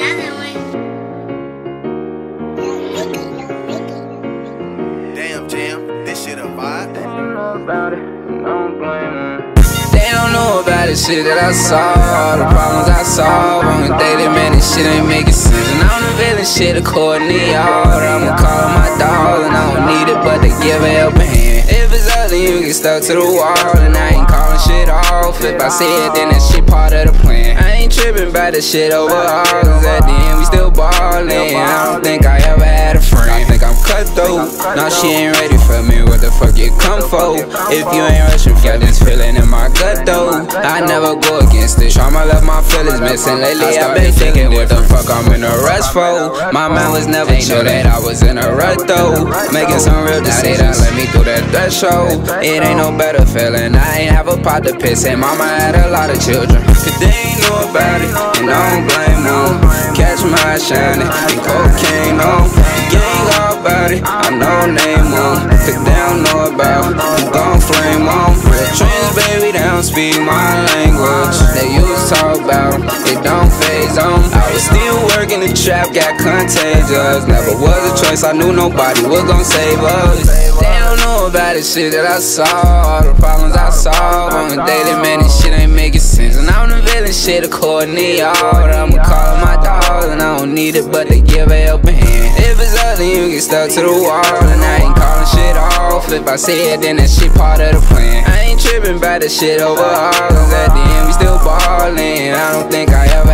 another one. Damn, Jam, this shit a vibe. They don't know about it, don't blame them. They don't know about the shit that I saw, all the problems I solve on the daily, man, this shit ain't making sense. And I'm the villain shit according to y'all, I'ma call my dog, and I don't need it, but they give a helping hand. If it's ugly, you get stuck to the wall, and I ain't off. If I say it, then that shit part of the plan. I ain't tripping by the shit overall, cause at the Now she ain't ready for me. What the fuck you come for? If you ain't rushing, got this feeling in my gut though. I never go against it. Trauma left my feelings missing lately. I've been thinking what the fuck I'm in a rush for. My mind was never chill that I was in a rut though. Making some real decisions. Let me through that threshold. It ain't no better feeling. I ain't have a pot to piss in. Mama had a lot of children. They ain't know about it. And I don't blame them. Catch my shining. And cocaine on. Who gon' flame on. Trends, baby, they don't speak my language. They used to talk about, they don't phase on. I was still working the trap, got contagious. Never was a choice, I knew nobody was gon' save us. They don't know about the shit that I saw, the problems I solve on the daily, man, this shit ain't making sense. And I'm the villain shit according to y'all. I'ma call my dog, and I don't need it, but they give a helping hand. If it's ugly, you get stuck to the wall, and I ain't calling slip, I say it, then that shit part of the plan. I ain't tripping by the shit overall, cause at the end we still ballin'. I don't think I ever